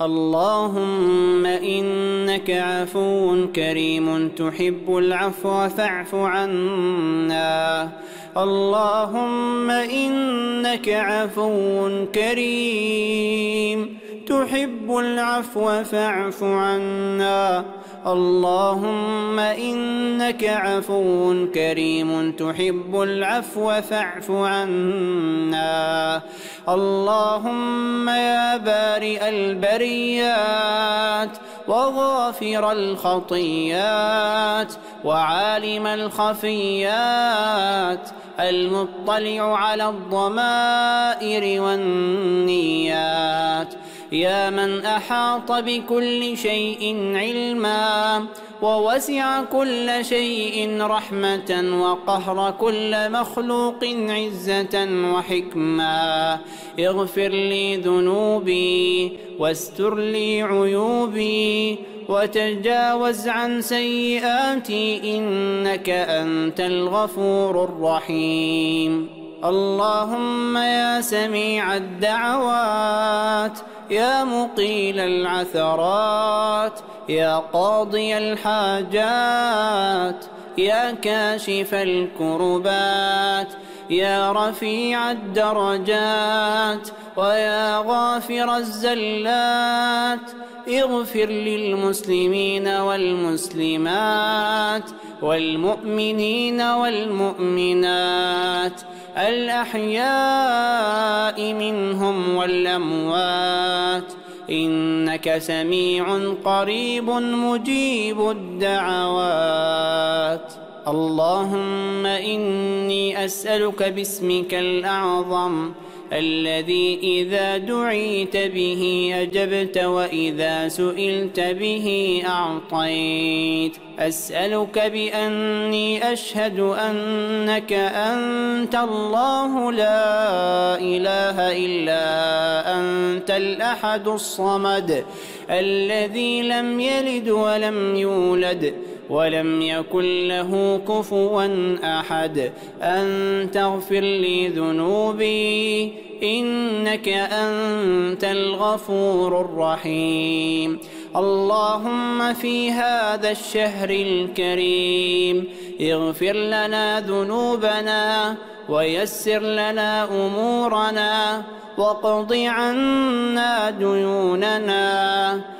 اللهم إنك عفو كريم تحب العفو فاعف عنا. اللهم إنك عفو كريم تحب العفو فاعف عنا. اللهم إنك عفو كريم تحب العفو فاعف عنا. اللهم يا بارئ البريات وغافر الخطيات وعالم الخفيات المطلع على الضمائر والنيات. يا من أحاط بكل شيء علما ووسع كل شيء رحمة وقهر كل مخلوق عزة وحكما اغفر لي ذنوبي واستر لي عيوبي وتجاوز عن سيئاتي إنك أنت الغفور الرحيم اللهم يا سميع الدعوات يا مقيل العثرات يا قاضي الحاجات يا كاشف الكربات يا رفيع الدرجات ويا غافر الزلات. اغفر للمسلمين والمسلمات والمؤمنين والمؤمنات. الأحياء منهم والأموات. إنك سميع قريب مجيب الدعوات. اللهم إني أسألك باسمك الأعظم. الذي إذا دعيت به أجبت وإذا سئلت به أعطيت. أسألك بأني أشهد أنك أنت الله لا إله إلا أنت الأحد الصمد الذي لم يلد ولم يولد. ولم يكن له كفوا أحد. أن تغفر لي ذنوبي إنك أنت الغفور الرحيم. اللهم في هذا الشهر الكريم اغفر لنا ذنوبنا ويسر لنا أمورنا واقض عنا ديوننا.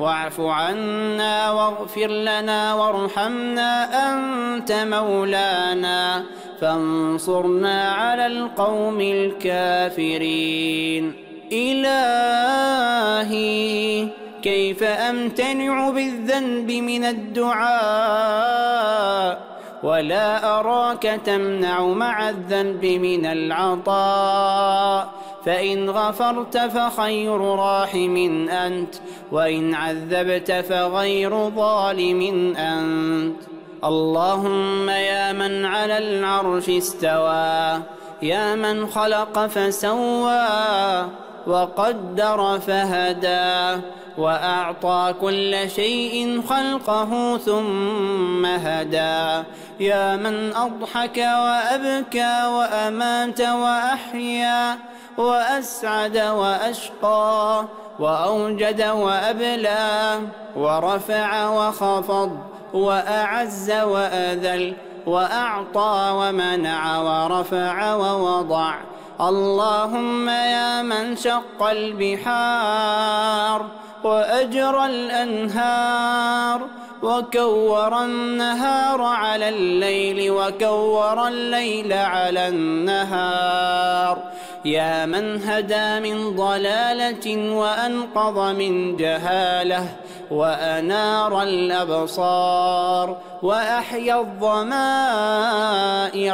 واعف عنا واغفر لنا وارحمنا أنت مولانا فانصرنا على القوم الكافرين. إلهي كيف أمتنع بالذنب من الدعاء؟ ولا أراك تمنع مع الذنب من العطاء؟ فإن غفرت فخير راحم أنت وإن عذبت فغير ظالم أنت. اللهم يا من على العرش استوى يا من خلق فسوى وقدر فهدى وأعطى كل شيء خلقه ثم هدى. يا من أضحك وأبكى وأمات وأحيا وأسعد وأشقى وأوجد وأبلى ورفع وخفض وأعز وأذل وأعطى ومنع ورفع ووضع اللهم يا من شق البحار وأجرى الأنهار وكور النهار على الليل وكور الليل على النهار يا من هدى من ضلالة وأنقض من جهالة وأنار الأبصار وأحيا الضمائر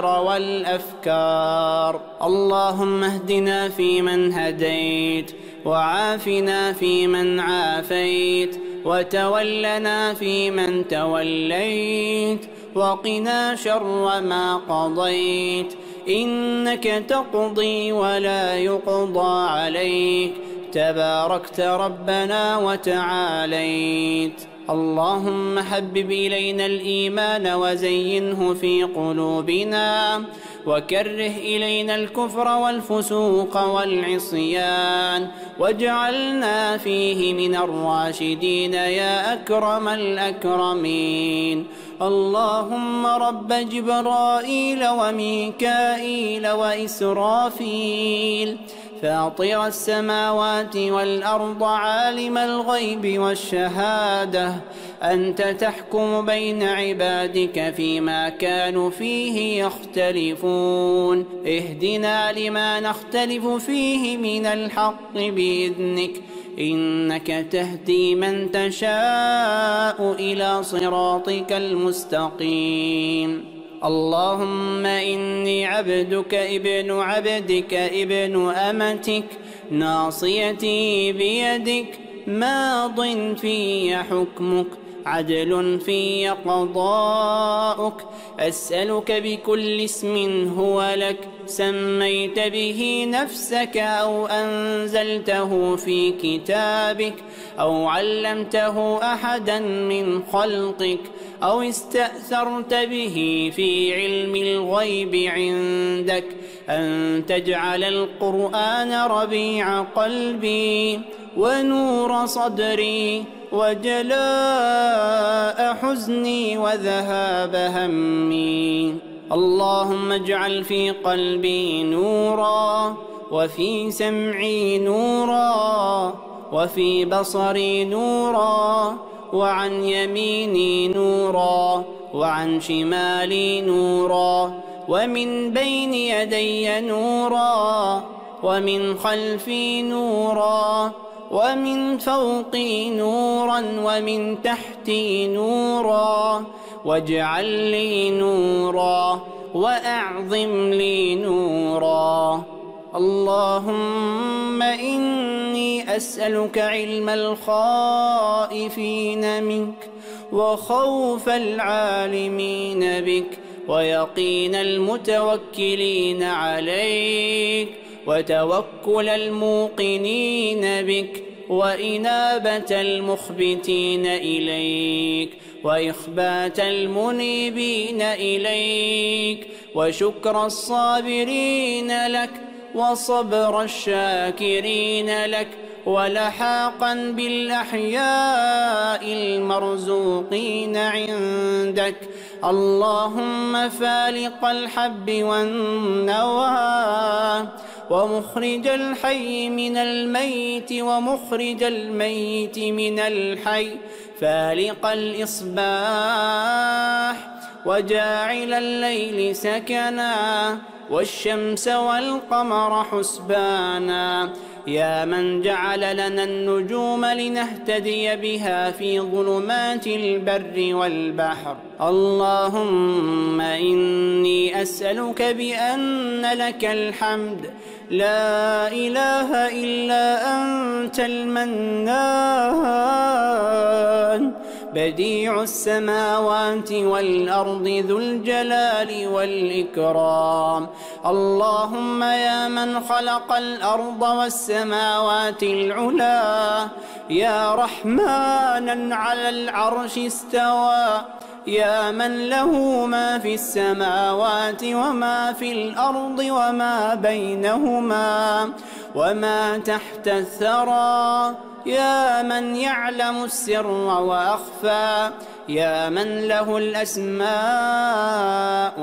والأفكار. اللهم اهدنا فيمن هديت وعافنا فيمن عافيت وتولنا فيمن توليت وقنا شر ما قضيت إنك تقضي ولا يقضى عليك. تباركت ربنا وتعاليت. اللهم حبب إلينا الإيمان وزينه في قلوبنا. وكره إلينا الكفر والفسوق والعصيان. واجعلنا فيه من الراشدين يا أكرم الأكرمين. اللهم رب جبرائيل وميكائيل وإسرافيل. فاطر السماوات والأرض عالم الغيب والشهادة. أنت تحكم بين عبادك فيما كانوا فيه يختلفون. اهدنا لما نختلف فيه من الحق بإذنك. إنك تهدي من تشاء إلى صراطك المستقيم. اللهم إني عبدك ابن عبدك ابن أمتك ناصيتي بيدك ماض في حكمك عدل في قضاؤك أسألك بكل اسم هو لك سميت به نفسك أو أنزلته في كتابك أو علمته أحدا من خلقك أو استأثرت به في علم الغيب عندك أن تجعل القرآن ربيع قلبي ونور صدري وجلاء حزني وذهاب همي اللهم اجعل في قلبي نورا وفي سمعي نورا وفي بصري نورا وعن يميني نورا وعن شمالي نورا ومن بين يدي نورا ومن خلفي نورا ومن فوقي نورا ومن تحتي نورا واجعل لي نورا وأعظم لي نورا. اللهم إني أسألك علم الخائفين منك وخوف العالمين بك ويقين المتوكلين عليك وتوكل الموقنين بك وإنابة المخبتين إليك. وإخبات المنيبين إليك وشكر الصابرين لك وصبر الشاكرين لك ولحاقا بالأحياء المرزوقين عندك اللهم فالق الحب والنوى ومخرج الحي من الميت ومخرج الميت من الحي فالق الإصباح وجاعل الليل سكنا والشمس والقمر حسبانا يا من جعل لنا النجوم لنهتدي بها في ظلمات البر والبحر. اللهم إني أسألك بأن لك الحمد لا إله إلا أنت المنان. بديع السماوات والأرض ذو الجلال والإكرام. اللهم يا من خلق الأرض والسماوات العلا. يا رحمانا على العرش استوى. يا من له ما في السماوات وما في الأرض وما بينهما وما تحت الثرى يا من يعلم السر وأخفى يا من له الأسماء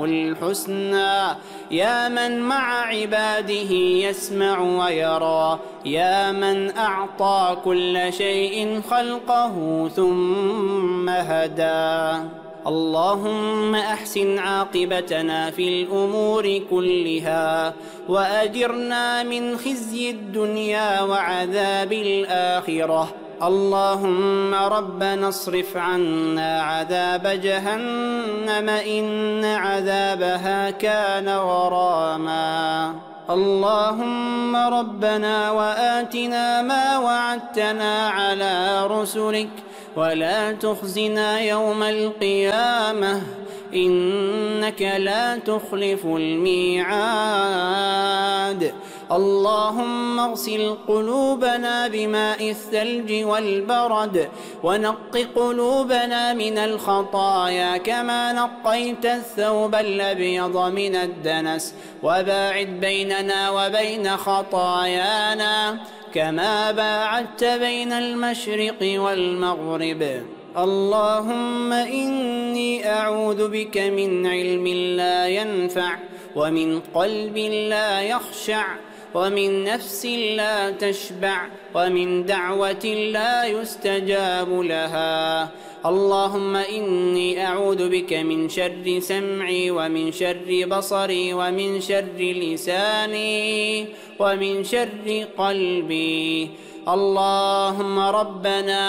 الحسنى يا من مع عباده يسمع ويرى يا من أعطى كل شيء خلقه ثم هدى اللهم أحسن عاقبتنا في الأمور كلها وأجرنا من خزي الدنيا وعذاب الآخرة. اللهم ربنا اصرف عنا عذاب جهنم إن عذابها كان غراما. اللهم ربنا وآتنا ما وعدتنا على رسلك ولا تخزنا يوم القيامة إنك لا تخلف الميعاد اللهم اغسل قلوبنا بماء الثلج والبرد ونق قلوبنا من الخطايا كما نقيت الثوب الأبيض من الدنس وباعد بيننا وبين خطايانا كما باعدت بين المشرق والمغرب. اللهم إني أعوذ بك من علم لا ينفع ومن قلب لا يخشع ومن نفس لا تشبع ومن دعوة لا يستجاب لها. اللهم إني أعوذ بك من شر سمعي ومن شر بصري ومن شر لساني ومن شر قلبي. اللهم ربنا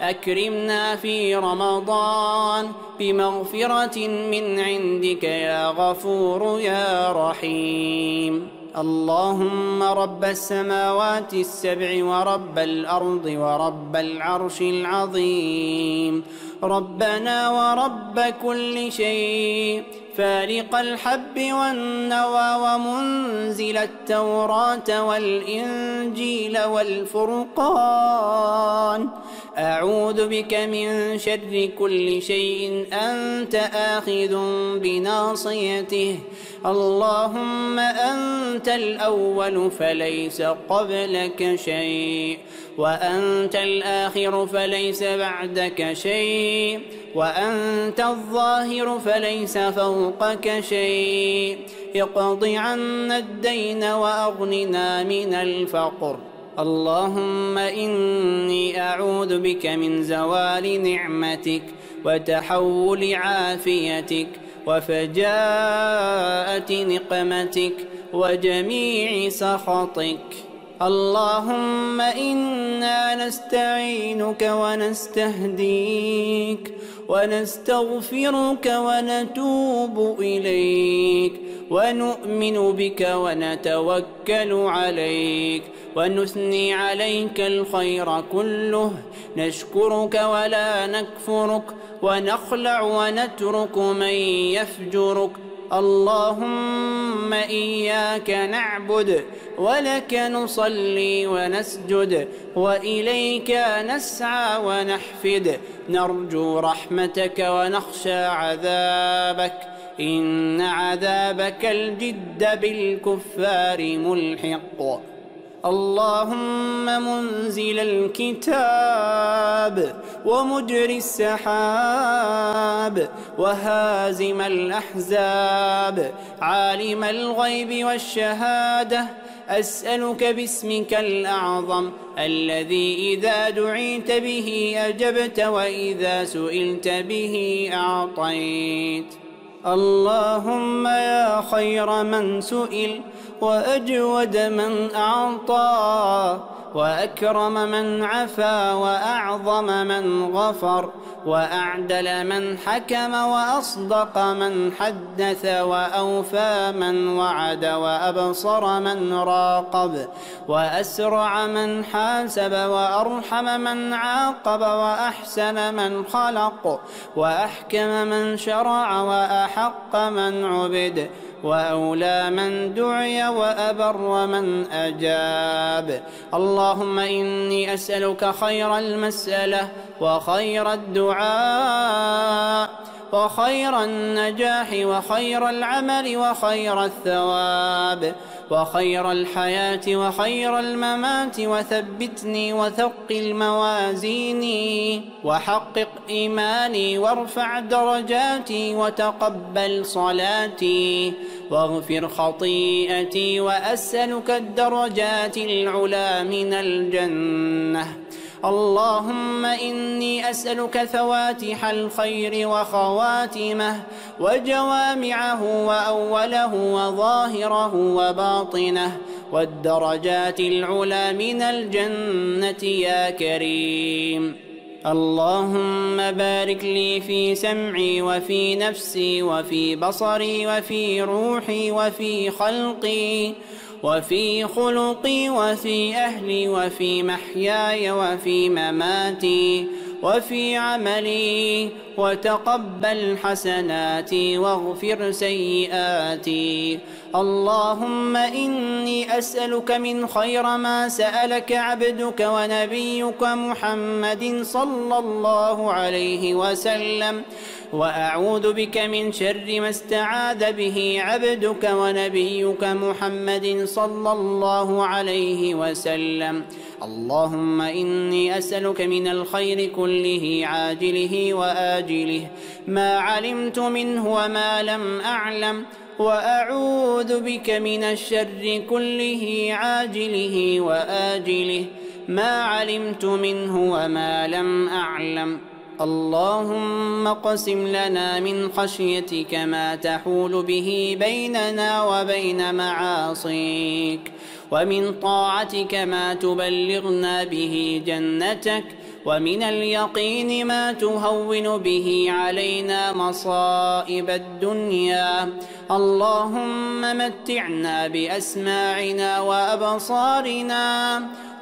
أكرمنا في رمضان بمغفرة من عندك يا غفور يا رحيم. اللهم رب السماوات السبع ورب الأرض ورب العرش العظيم. ربنا ورب كل شيء. فارق الحب والنوى ومنزل التوراة والإنجيل والفرقان. أعوذ بك من شر كل شيء أنت آخذ بناصيته. اللهم أنت الأول فليس قبلك شيء وأنت الآخر فليس بعدك شيء وأنت الظاهر فليس فوقك شيء. اقض عنا الدين وأغننا من الفقر. اللهم إني أعوذ بك من زوال نعمتك وتحول عافيتك وفجاءة نقمتك وجميع سخطك. اللهم إنا نستعينك ونستهديك ونستغفرك ونتوب إليك ونؤمن بك ونتوكل عليك ونثني عليك الخير كله. نشكرك ولا نكفرك ونخلع ونترك من يفجرك. اللهم إياك نعبد ولك نصلي ونسجد وإليك نسعى ونحفد. نرجو رحمتك ونخشى عذابك. إن عذابك الجد بالكفار ملحق. اللهم منزل الكتاب ومجري السحاب وهازم الأحزاب عالم الغيب والشهادة أسألك باسمك الأعظم الذي إذا دعيت به أجبت وإذا سئلت به أعطيت. اللهم يا خير من سئل وأجود من أعطى وأكرم من عفا وأعظم من غفر وأعدل من حكم وأصدق من حدث وأوفى من وعد وأبصر من راقب وأسرع من حاسب وأرحم من عاقب وأحسن من خلق وأحكم من شرع وأحق من عبد وأولى من دعي وأبر من أجاب. اللهم إني أسألك خير المسألة وخير الدعاء. وخير النجاح وخير العمل وخير الثواب وخير الحياة وخير الممات وثبتني وثقل موازيني وحقق إيماني وارفع درجاتي وتقبل صلاتي واغفر خطيئتي وأسألك الدرجات العلا من الجنة اللهم إني أسألك فواتح الخير وخواتمه وجوامعه وأوله وظاهره وباطنه والدرجات العلا من الجنة يا كريم. اللهم بارك لي في سمعي وفي نفسي وفي بصري وفي روحي وفي خلقي وفي خلقي وفي أهلي وفي محياي وفي مماتي وفي عملي وتقبل حسناتي واغفر سيئاتي. اللهم إني أسألك من خير ما سألك عبدك ونبيك محمد صلى الله عليه وسلم. وأعوذ بك من شر ما استعاذ به عبدك ونبيك محمد صلى الله عليه وسلم. اللهم إني أسألك من الخير كله عاجله وآجله. ما علمت منه وما لم أعلم. وأعوذ بك من الشر كله عاجله وآجله. ما علمت منه وما لم أعلم. اللهم قسم لنا من خشيتك ما تحول به بيننا وبين معاصيك ومن طاعتك ما تبلغنا به جنتك ومن اليقين ما تهون به علينا مصائب الدنيا. اللهم متعنا بأسماعنا وأبصارنا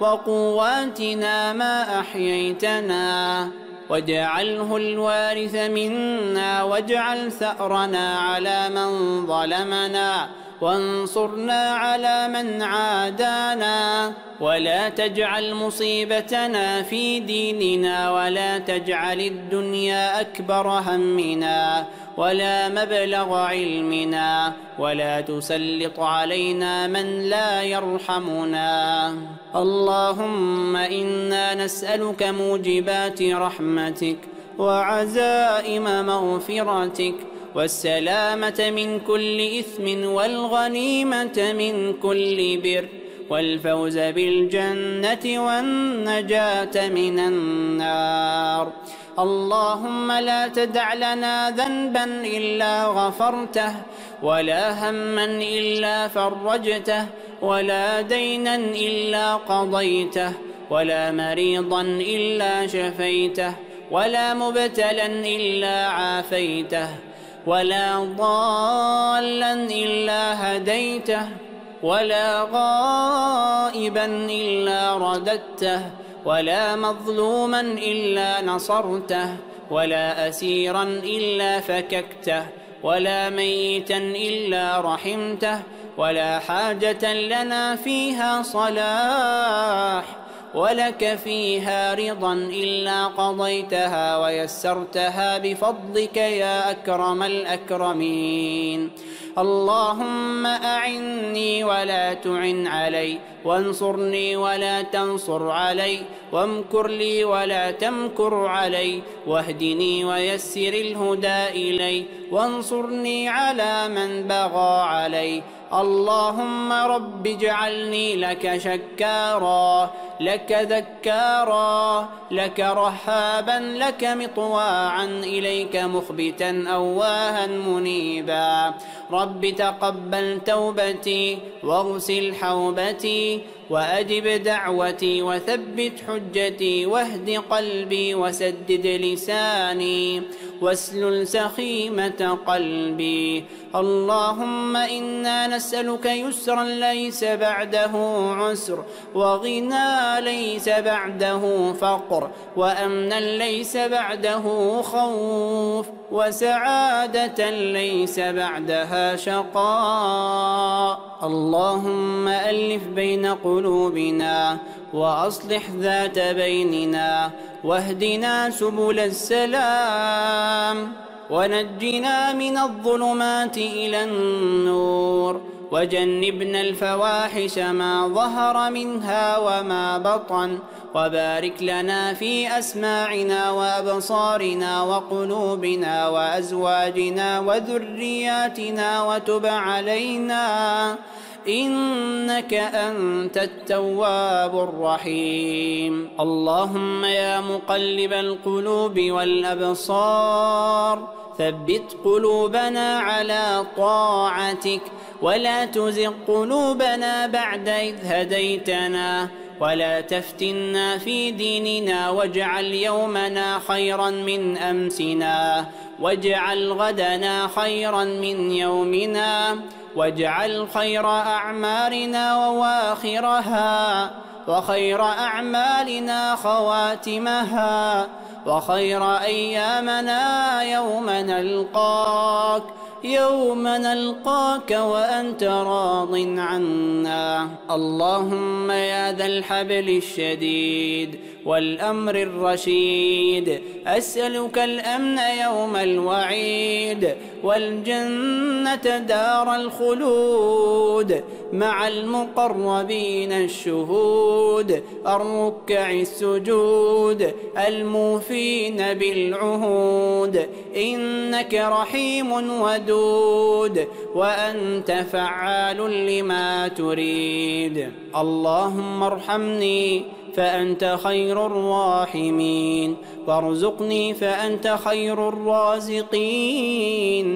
وقواتنا ما أحييتنا. واجعله الوارث منا واجعل ثأرنا على من ظلمنا وانصرنا على من عادانا ولا تجعل مصيبتنا في ديننا ولا تجعل الدنيا أكبر همنا ولا مبلغ علمنا ولا تسلط علينا من لا يرحمنا. اللهم إنا نسألك موجبات رحمتك وعزائم مغفرتك والسلامة من كل إثم والغنيمة من كل بر والفوز بالجنة والنجاة من النار. اللهم لا تدع لنا ذنبا إلا غفرته ولا هما إلا فرجته ولا دينا إلا قضيته ولا مريضا إلا شفيته ولا مبتلا إلا عافيته ولا ضالا إلا هديته ولا غائبا إلا رددته. ولا مظلوما إلا نصرته ولا أسيرا إلا فككته ولا ميتا إلا رحمته ولا حاجة لنا فيها صلاح. ولك فيها رضا إلا قضيتها ويسرتها بفضلك يا أكرم الأكرمين. اللهم أعني ولا تعن علي وانصرني ولا تنصر علي وامكر لي ولا تمكر علي واهدني ويسر الهدى إلي وانصرني على من بغى علي. اللهم رب اجعلني لك شكارا لك ذكارا لك رهابا لك مطواعا إليك مخبتا أواها منيبا. رب تقبل توبتي واغسل حوبتي وأجب دعوتي وثبت حجتي واهد قلبي وسدد لساني واسلل سخيمة قلبي اللهم إنا نسألك يسرا ليس بعده عسر وغنى ليس بعده فقر وأمنا ليس بعده خوف وسعادة ليس بعدها شقاء. اللهم ألف بين قلوبنا وأصلح ذات بيننا واهدنا سبل السلام ونجنا من الظلمات إلى النور. وجنبنا الفواحش ما ظهر منها وما بطن وبارك لنا في أسماعنا وأبصارنا وقلوبنا وأزواجنا وذرياتنا وتب علينا إنك أنت التواب الرحيم. اللهم يا مقلب القلوب والأبصار ثبت قلوبنا على طاعتك ولا تزغ قلوبنا بعد إذ هديتنا ولا تفتنا في ديننا واجعل يومنا خيرا من أمسنا واجعل غدنا خيرا من يومنا واجعل خير أعمارنا وواخرها وخير أعمالنا خواتمها وخير أيامنا يوم نلقاك يوم نلقاك وأنت راض عنا. اللهم يا ذا الحبل الشديد. والأمر الرشيد. أسألك الأمن يوم الوعيد والجنة دار الخلود مع المقربين الشهود الركع السجود الموفين بالعهود. إنك رحيم ودود وأنت فعال لما تريد. اللهم ارحمني فأنت خير الراحمين. وارزقني فأنت خير الرازقين.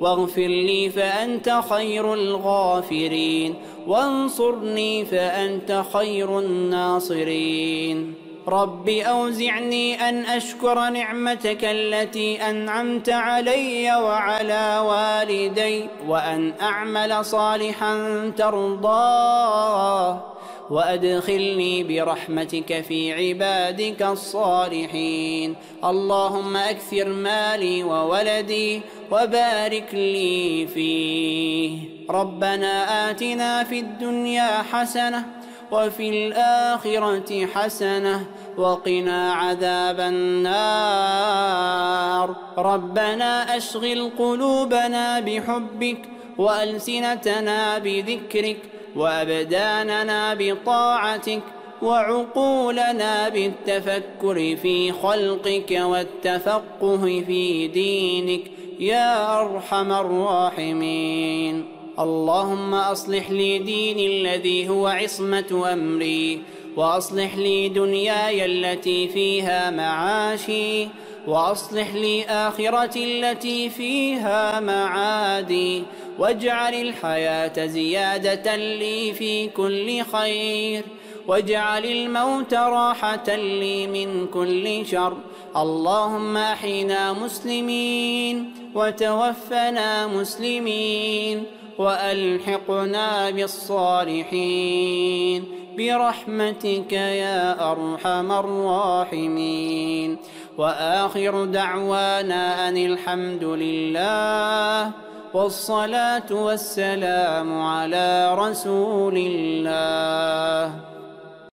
واغفر لي فأنت خير الغافرين. وانصرني فأنت خير الناصرين. رب أوزعني أن أشكر نعمتك التي أنعمت علي وعلى والدي. وأن أعمل صالحا ترضاه وأدخلني برحمتك في عبادك الصالحين. اللهم أكثر مالي وولدي وبارك لي فيه. ربنا آتنا في الدنيا حسنة وفي الآخرة حسنة وقنا عذاب النار. ربنا أشغل قلوبنا بحبك وألسنتنا بذكرك وأبداننا بطاعتك وعقولنا بالتفكر في خلقك والتفقه في دينك يا أرحم الراحمين. اللهم أصلح لي ديني الذي هو عصمة أمري وأصلح لي دنياي التي فيها معاشي وأصلح لي آخرتي التي فيها معادي. واجعل الحياة زيادة لي في كل خير. واجعل الموت راحة لي من كل شر. اللهم أحينا مسلمين وتوفنا مسلمين وألحقنا بالصالحين. برحمتك يا أرحم الراحمين. وآخر دعوانا أن الحمد لله والصلاة والسلام على رسول الله.